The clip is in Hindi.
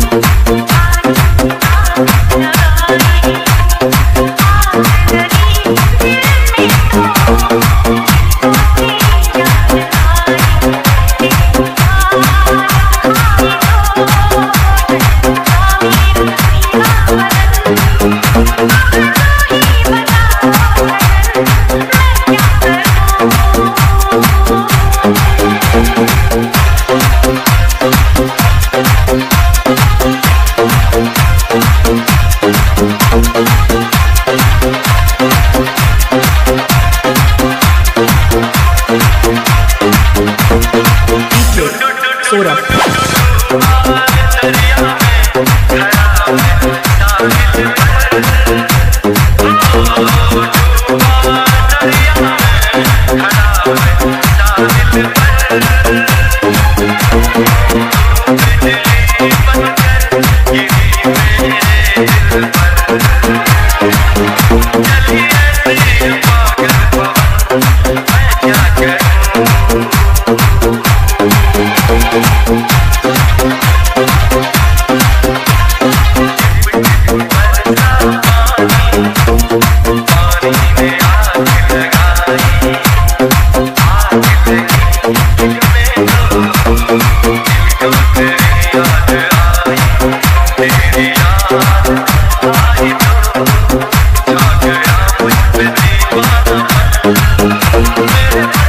I Sourabh Thank